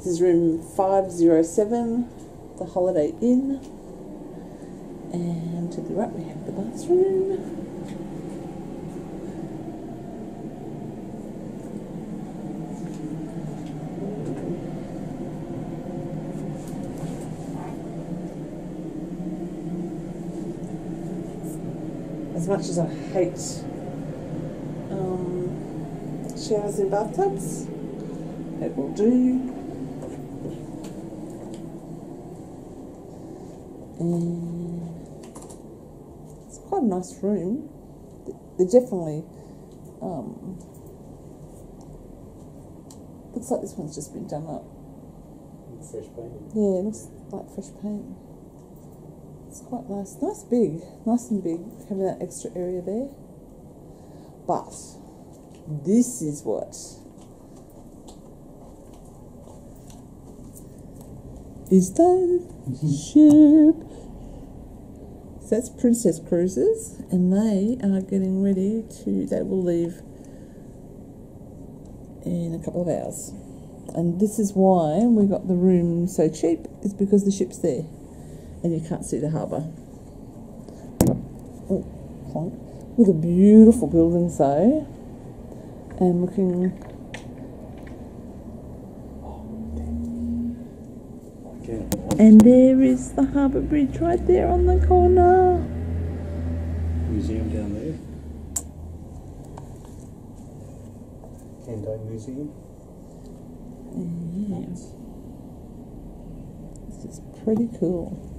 This is room 507, the Holiday Inn. And to the right we have the bathroom. As much as I hate um, showers in bathtubs, it will do. And it's quite a nice room. They're definitely um, looks like this one's just been done up. Fresh paint. Yeah, it looks like fresh paint. It's quite nice. Nice big. Nice and big, having that extra area there. But this is what is the ship. So that's Princess Cruises, and they are getting ready to. They will leave in a couple of hours. And this is why we got the room so cheap, is because the ship's there and you can't see the harbour. Oh. With a beautiful building, though, and looking. And there is the harbour bridge right there on the corner. Museum down there. Kendo Museum. Yeah. This is pretty cool.